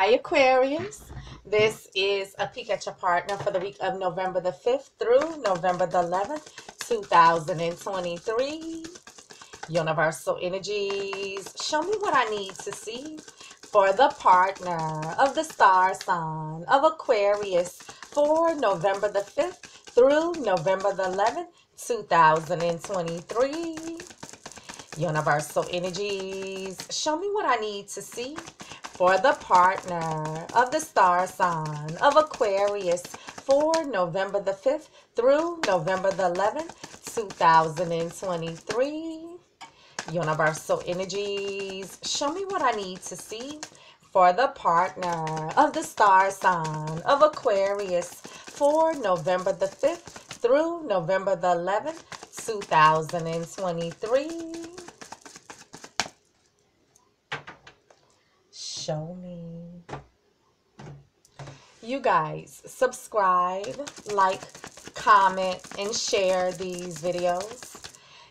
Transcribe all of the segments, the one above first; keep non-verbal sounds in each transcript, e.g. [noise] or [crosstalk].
Hi, Aquarius. This is a peek at your partner for the week of November the 5th through November the 11th, 2023. Universal energies, show me what I need to see for the partner of the star sign of Aquarius for November the 5th through November the 11th, 2023. Universal energies, show me what I need to see for the partner of the star sign of Aquarius for November the 5th through November the 11th, 2023. Universal energies, show me what I need to see for the partner of the star sign of Aquarius for November the 5th through November the 11th, 2023. Show me. You guys, subscribe, like, comment, and share these videos.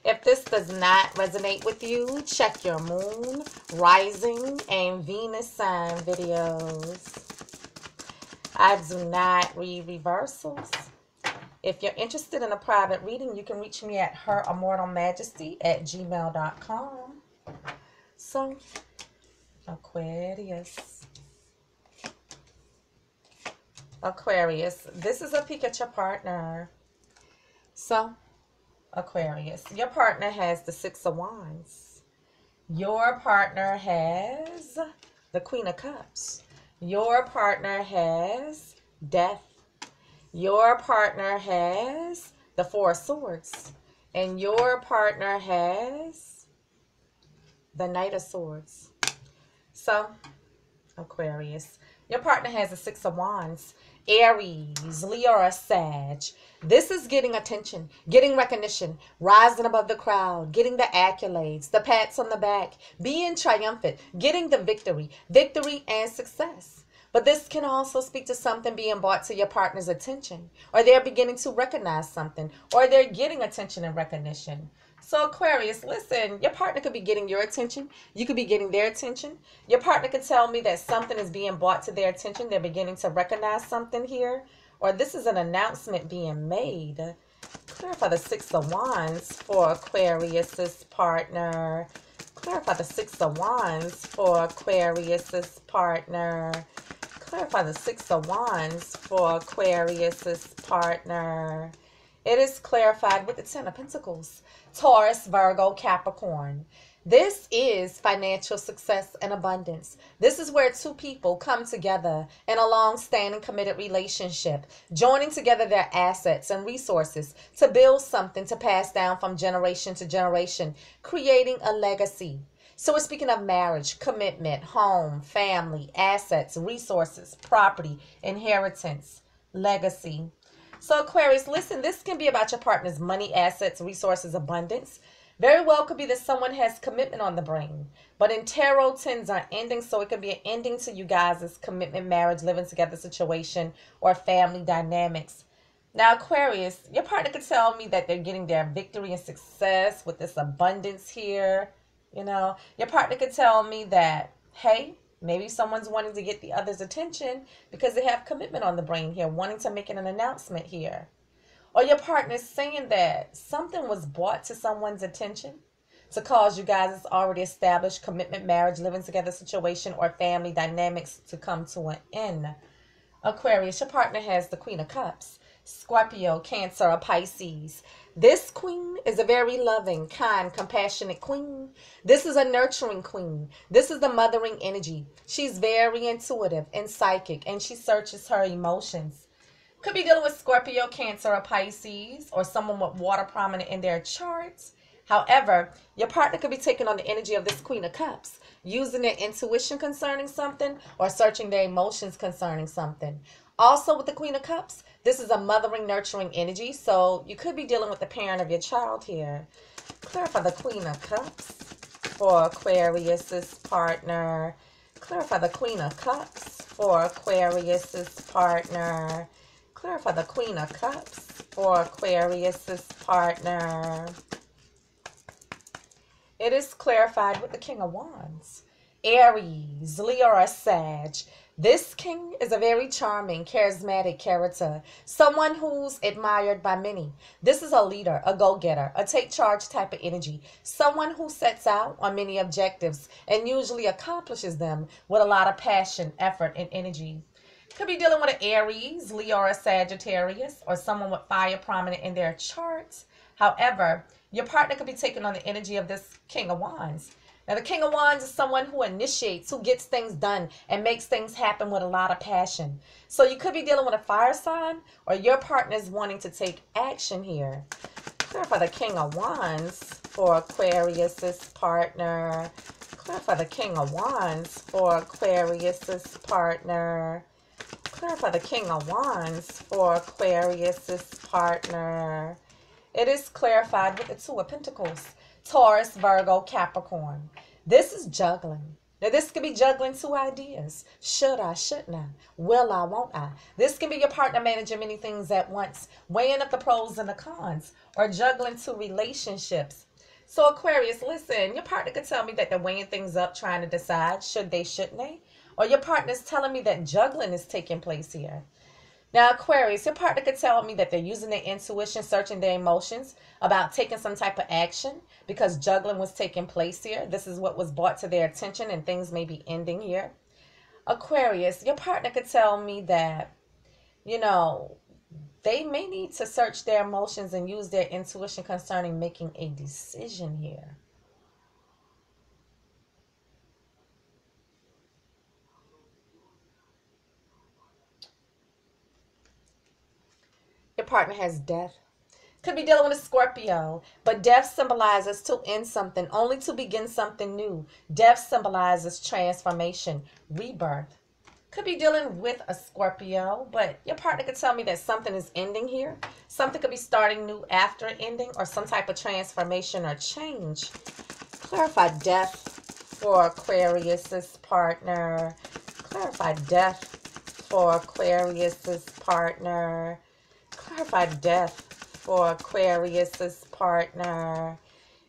If this does not resonate with you, check your moon, rising, and Venus sign videos. I do not read reversals. If you're interested in a private reading, you can reach me at her immortal majesty at gmail.com. So, Aquarius. Aquarius, this is a peek at your partner. So, Aquarius, your partner has the Six of Wands. Your partner has the Queen of Cups. Your partner has Death. Your partner has the Four of Swords. And your partner has the Knight of Swords. So, Aquarius, your partner has a Six of Wands. Aries, Leo, or Sag. This is getting attention, getting recognition, rising above the crowd, getting the accolades, the pats on the back, being triumphant, getting the victory, victory and success. But this can also speak to something being brought to your partner's attention, or they're beginning to recognize something, or they're getting attention and recognition. So Aquarius, listen, your partner could be getting your attention. You could be getting their attention. Your partner could tell me that something is being brought to their attention. They're beginning to recognize something here. Or this is an announcement being made. Clarify the Six of Wands for Aquarius's partner. Clarify the Six of Wands for Aquarius's partner. Clarify the Six of Wands for Aquarius's partner. It is clarified with the Ten of Pentacles. Taurus, Virgo, Capricorn. This is financial success and abundance. This is where two people come together in a long standing committed relationship, joining together their assets and resources to build something to pass down from generation to generation, creating a legacy. So we're speaking of marriage, commitment, home, family, assets, resources, property, inheritance, legacy. So Aquarius, listen, this can be about your partner's money, assets, resources, abundance. Very well could be that someone has commitment on the brain. But in tarot, tens are ending, so it could be an ending to you guys' commitment, marriage, living together situation, or family dynamics. Now, Aquarius, your partner could tell me that they're getting their victory and success with this abundance here. You know, your partner could tell me that, hey, Maybe someone's wanting to get the other's attention because they have commitment on the brain here, wanting to make an announcement here. Or your partner's saying that something was brought to someone's attention to cause you guys' already established commitment, marriage, living together situation, or family dynamics to come to an end. Aquarius, your partner has the Queen of Cups. Scorpio, Cancer, or Pisces. This queen is a very loving, kind, compassionate queen. This is a nurturing queen. This is the mothering energy. She's very intuitive and psychic, and she searches her emotions. Could be dealing with Scorpio, Cancer, or Pisces, or someone with water prominent in their charts. However, your partner could be taking on the energy of this Queen of Cups, using their intuition concerning something or searching their emotions concerning something. Also, with the Queen of Cups, this is a mothering, nurturing energy. So you could be dealing with the parent of your child here. Clarify the Queen of Cups for Aquarius's partner. Clarify the Queen of Cups for Aquarius's partner. Clarify the Queen of Cups for Aquarius's partner. It is clarified with the King of Wands. Aries, Leo, or Sag. This king is a very charming, charismatic character, someone who's admired by many. This is a leader, a go getter, a take charge type of energy, someone who sets out on many objectives and usually accomplishes them with a lot of passion, effort, and energy. Could be dealing with an Aries, Leo, or Sagittarius, or someone with fire prominent in their charts. However, your partner could be taking on the energy of this King of Wands. Now, the King of Wands is someone who initiates, who gets things done, and makes things happen with a lot of passion. So you could be dealing with a fire sign, or your partner is wanting to take action here. Clarify the King of Wands for Aquarius's partner. Clarify the King of Wands for Aquarius's partner. Clarify the King of Wands for Aquarius's partner. It is clarified with the Two of Pentacles. Taurus, Virgo, Capricorn. This is juggling. Now, this could be juggling two ideas. Should I, shouldn't I? Will I, won't I? This can be your partner managing many things at once, weighing up the pros and the cons, or juggling two relationships. So, Aquarius, listen, your partner could tell me that they're weighing things up, trying to decide should they, shouldn't they? Or your partner's telling me that juggling is taking place here. Now, Aquarius, your partner could tell me that they're using their intuition, searching their emotions about taking some type of action because juggling was taking place here. This is what was brought to their attention, and things may be ending here. Aquarius, your partner could tell me that, you know, they may need to search their emotions and use their intuition concerning making a decision here. Your partner has death. Could be dealing with a Scorpio, but death symbolizes to end something, only to begin something new. Death symbolizes transformation, rebirth. Could be dealing with a Scorpio, but your partner could tell me that something is ending here. Something could be starting new after ending, or some type of transformation or change. Clarify death for Aquarius's partner. Clarify death for Aquarius's partner clarified death for Aquarius's partner.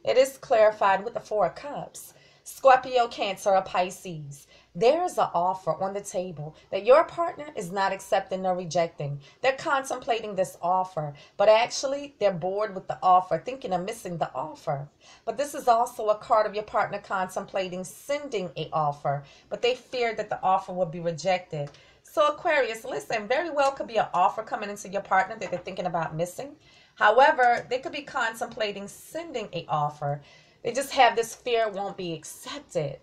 It is clarified with the Four of Cups. Scorpio, Cancer, or Pisces. There is an offer on the table that your partner is not accepting or rejecting. They're contemplating this offer, but actually they're bored with the offer, thinking of missing the offer. But this is also a card of your partner contemplating sending a offer, but they fear that the offer will be rejected. So Aquarius, listen, very well could be an offer coming into your partner that they're thinking about missing. However, they could be contemplating sending a offer. They just have this fear won't be accepted.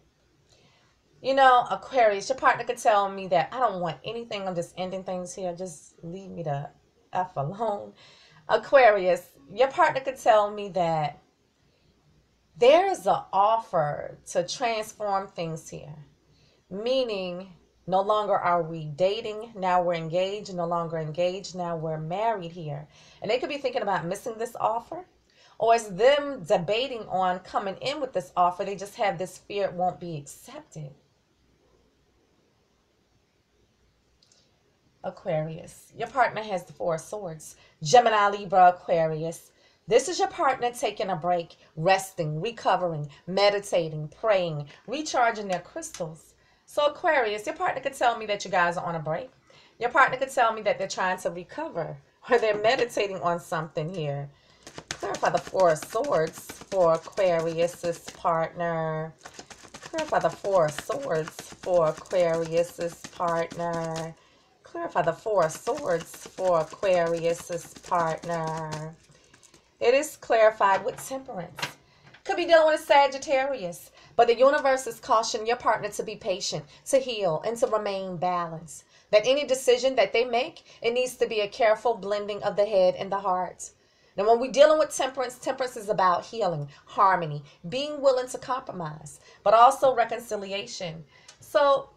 You know, Aquarius, your partner could tell me that I don't want anything. I'm just ending things here. Just leave me the F alone. Aquarius, your partner could tell me that there's an offer to transform things here. Meaning no longer are we dating. Now we're engaged. No longer engaged. Now we're married here. And they could be thinking about missing this offer. Or is them debating on coming in with this offer. They just have this fear it won't be accepted. Aquarius. Your partner has the Four Swords. Gemini, Libra, Aquarius. This is your partner taking a break, resting, recovering, meditating, praying, recharging their crystals. So Aquarius, your partner could tell me that you guys are on a break. Your partner could tell me that they're trying to recover [laughs] or they're meditating on something here. Clarify the Four of Swords for Aquarius's partner. Clarify the Four of Swords for Aquarius's partner. Clarify the Four of Swords for Aquarius's partner. It is clarified with temperance. Could be dealing with Sagittarius. But the universe is cautioning your partner to be patient, to heal, and to remain balanced. That any decision that they make, it needs to be a careful blending of the head and the heart. Now, when we're dealing with temperance, temperance is about healing, harmony, being willing to compromise, but also reconciliation. So,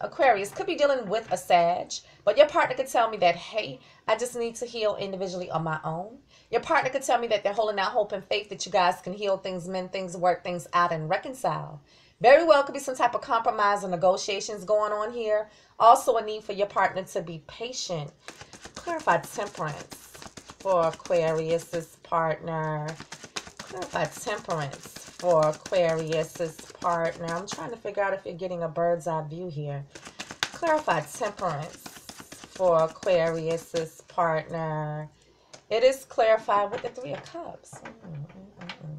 Aquarius could be dealing with a Sag, but your partner could tell me that, hey, I just need to heal individually on my own. Your partner could tell me that they're holding out hope and faith that you guys can heal things, mend things, work things out, and reconcile. Very well could be some type of compromise or negotiations going on here. Also, a need for your partner to be patient. Clarify temperance for Aquarius's partner. Clarify temperance for Aquarius's partner. I'm trying to figure out if you're getting a bird's eye view here. Clarify temperance for Aquarius's partner. It is clarified with the Three of Cups. Mm, mm,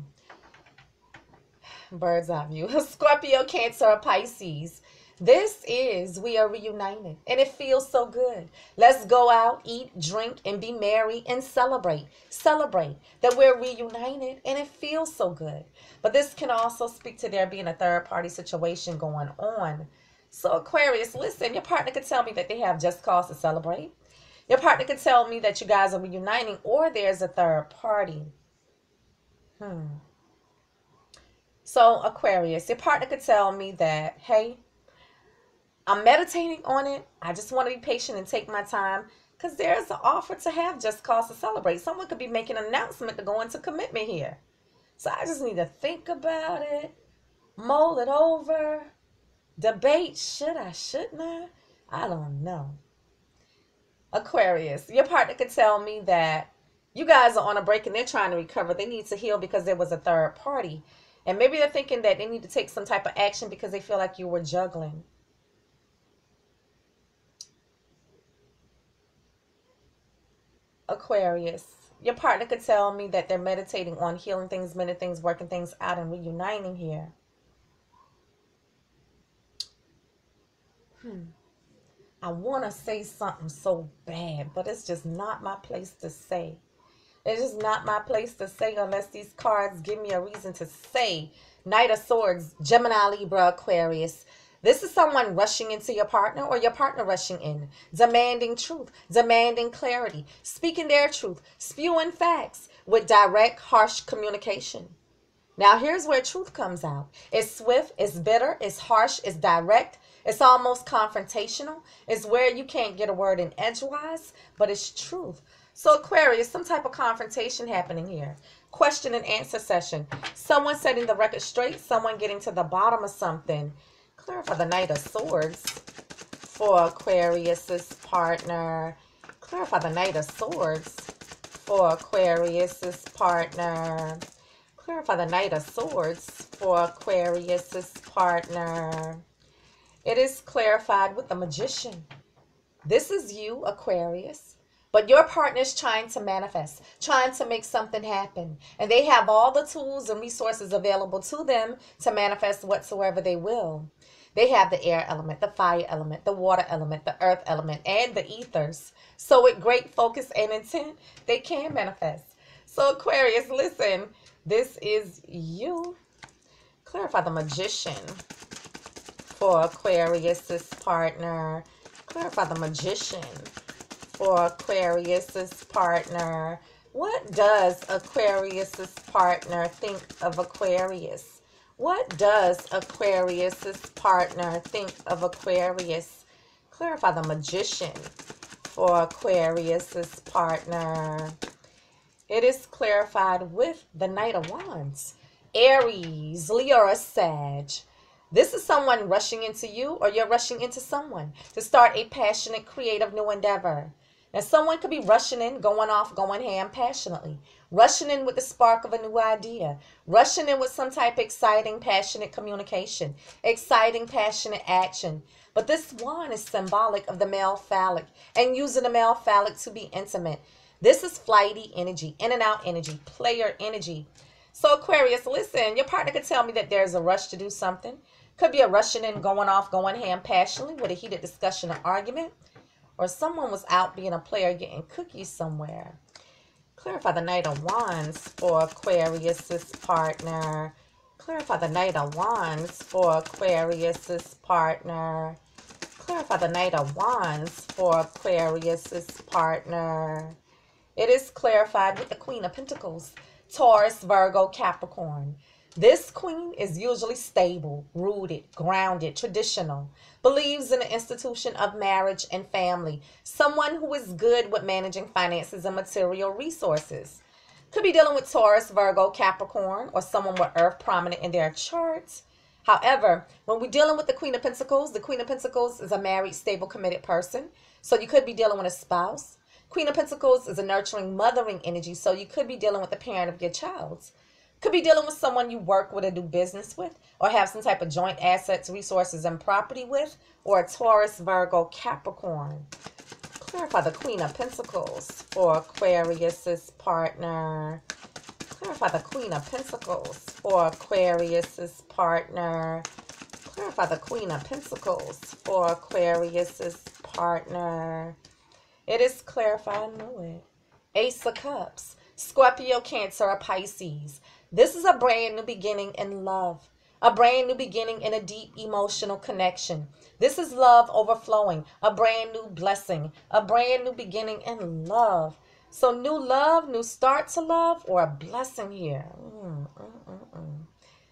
mm, Bird's eye view. [laughs] Scorpio, Cancer, Pisces. This is we are reunited and it feels so good. Let's go out, eat, drink, and be merry and celebrate. Celebrate that we're reunited and it feels so good. But this can also speak to there being a third party situation going on. So, Aquarius, listen, your partner could tell me that they have just cause to celebrate. Your partner could tell me that you guys are reuniting or there's a third party. Hmm. So, Aquarius, your partner could tell me that, hey, I'm meditating on it. I just want to be patient and take my time because there's an offer to have just cause to celebrate. Someone could be making an announcement to go into commitment here. So I just need to think about it, mull it over, debate should I, shouldn't I? I don't know. Aquarius, your partner could tell me that you guys are on a break and they're trying to recover. They need to heal because there was a third party. And maybe they're thinking that they need to take some type of action because they feel like you were juggling. Aquarius, your partner could tell me that they're meditating on healing things, many things, working things out, and reuniting here. Hmm. I want to say something so bad, but it's just not my place to say. It's just not my place to say unless these cards give me a reason to say. Knight of Swords, Gemini, Libra, Aquarius. This is someone rushing into your partner or your partner rushing in, demanding truth, demanding clarity, speaking their truth, spewing facts with direct, harsh communication. Now, here's where truth comes out it's swift, it's bitter, it's harsh, it's direct, it's almost confrontational. It's where you can't get a word in edgewise, but it's truth. So, Aquarius, some type of confrontation happening here. Question and answer session. Someone setting the record straight, someone getting to the bottom of something Clarify the Knight of Swords for Aquarius's partner. Clarify the Knight of Swords for Aquarius's partner. Clarify the Knight of Swords for Aquarius's partner. It is clarified with the Magician. This is you, Aquarius. But your partner is trying to manifest, trying to make something happen. And they have all the tools and resources available to them to manifest whatsoever they will. They have the air element, the fire element, the water element, the earth element, and the ethers. So, with great focus and intent, they can manifest. So, Aquarius, listen, this is you. Clarify the magician for Aquarius's partner. Clarify the magician for Aquarius's partner. What does Aquarius's partner think of Aquarius? What does Aquarius's partner think of Aquarius? Clarify the magician for Aquarius's partner. It is clarified with the Knight of Wands. Aries, Leo, or Sag. This is someone rushing into you or you're rushing into someone to start a passionate, creative new endeavor. Now, someone could be rushing in, going off, going ham passionately, rushing in with the spark of a new idea, rushing in with some type of exciting, passionate communication, exciting, passionate action. But this one is symbolic of the male phallic and using the male phallic to be intimate. This is flighty energy, in and out energy, player energy. So, Aquarius, listen, your partner could tell me that there's a rush to do something. Could be a rushing in, going off, going ham passionately with a heated discussion or argument or someone was out being a player getting cookies somewhere. Clarify the Knight of Wands for Aquarius's partner. Clarify the Knight of Wands for Aquarius's partner. Clarify the Knight of Wands for Aquarius's partner. It is clarified with the Queen of Pentacles. Taurus, Virgo, Capricorn. This queen is usually stable, rooted, grounded, traditional, believes in the institution of marriage and family, someone who is good with managing finances and material resources. Could be dealing with Taurus, Virgo, Capricorn, or someone with Earth prominent in their chart. However, when we're dealing with the Queen of Pentacles, the Queen of Pentacles is a married, stable, committed person. So you could be dealing with a spouse. Queen of Pentacles is a nurturing, mothering energy. So you could be dealing with the parent of your child Could be dealing with someone you work with or do business with, or have some type of joint assets, resources, and property with, or a Taurus, Virgo, Capricorn. Clarify the Queen of Pentacles for Aquarius's partner. Clarify the Queen of Pentacles for Aquarius's partner. Clarify the Queen of Pentacles for Aquarius's partner. It is clarified, I know it. Ace of Cups. Scorpio, Cancer, or Pisces. This is a brand new beginning in love. A brand new beginning in a deep emotional connection. This is love overflowing. A brand new blessing. A brand new beginning in love. So new love, new start to love, or a blessing here. Mm, mm,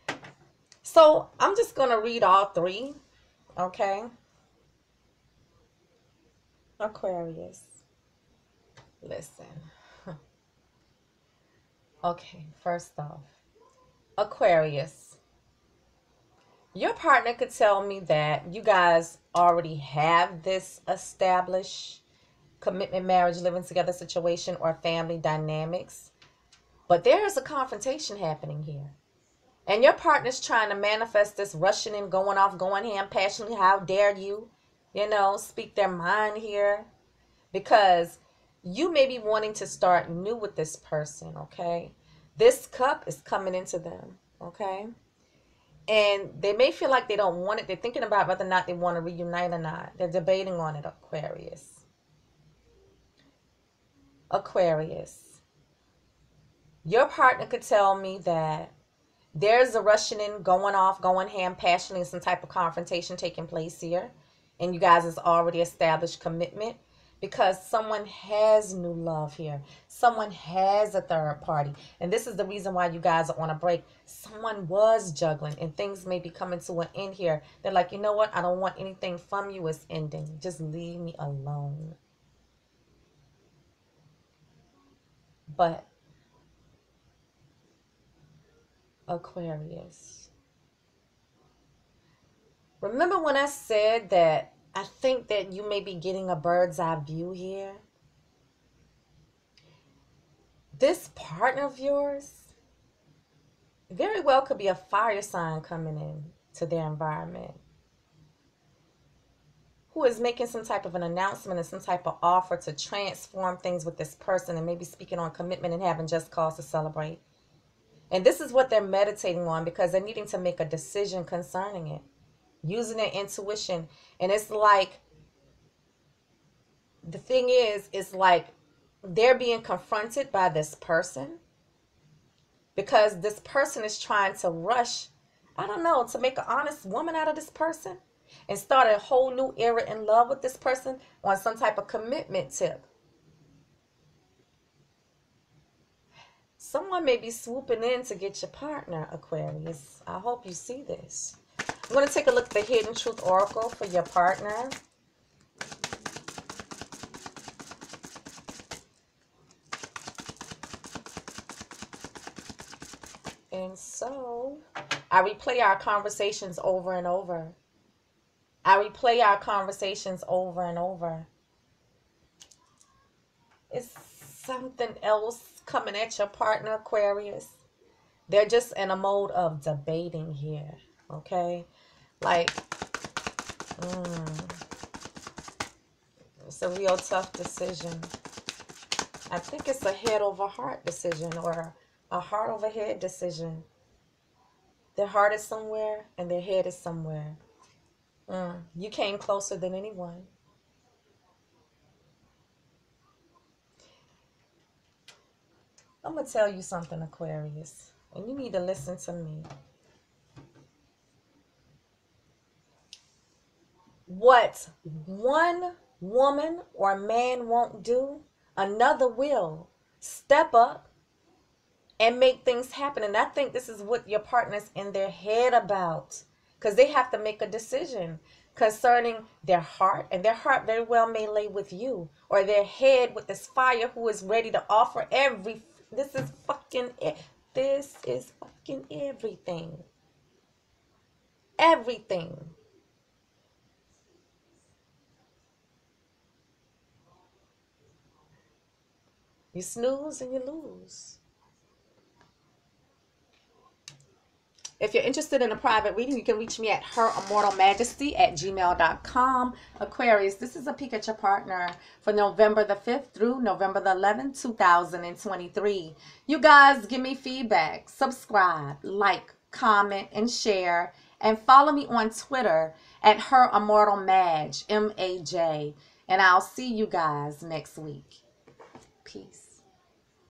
mm, so I'm just going to read all three. Okay. Aquarius. Listen. [laughs] Okay, first off, Aquarius. Your partner could tell me that you guys already have this established commitment, marriage, living together situation, or family dynamics. But there is a confrontation happening here. And your partner's trying to manifest this rushing and going off, going ham passionately. How dare you, you know, speak their mind here? Because you may be wanting to start new with this person, okay? This cup is coming into them, okay? And they may feel like they don't want it. They're thinking about whether or not they want to reunite or not. They're debating on it, Aquarius. Aquarius. Your partner could tell me that there's a rushing in, going off, going ham, passionately, some type of confrontation taking place here. And you guys has already established commitment because someone has new love here. Someone has a third party. And this is the reason why you guys are on a break. Someone was juggling and things may be coming to an end here. They're like, you know what? I don't want anything from you. It's ending. Just leave me alone. But Aquarius. Remember when I said that I think that you may be getting a bird's eye view here. This partner of yours very well could be a fire sign coming in to their environment who is making some type of an announcement and some type of offer to transform things with this person and maybe speaking on commitment and having just cause to celebrate. And this is what they're meditating on because they're needing to make a decision concerning it using their intuition. And it's like, the thing is, it's like they're being confronted by this person because this person is trying to rush, I don't know, to make an honest woman out of this person and start a whole new era in love with this person on some type of commitment tip. Someone may be swooping in to get your partner, Aquarius. I hope you see this. I'm going to take a look at the Hidden Truth Oracle for your partner. And so, I replay our conversations over and over. I replay our conversations over and over. It's something else coming at your partner, Aquarius. They're just in a mode of debating here, okay? Like, mm, it's a real tough decision. I think it's a head over heart decision or a heart over head decision. Their heart is somewhere and their head is somewhere. Mm, you came closer than anyone. I'm going to tell you something, Aquarius, and you need to listen to me. What one woman or man won't do, another will. Step up and make things happen. And I think this is what your partner's in their head about because they have to make a decision concerning their heart and their heart very well may lay with you or their head with this fire who is ready to offer every this is fucking it. this is fucking everything everything you snooze and you lose If you're interested in a private reading, you can reach me at her immortal majesty at gmail.com. Aquarius, this is a peek at your partner for November the 5th through November the 11th, 2023. You guys give me feedback, subscribe, like, comment, and share. And follow me on Twitter at her immortal maj, M A J. And I'll see you guys next week. Peace.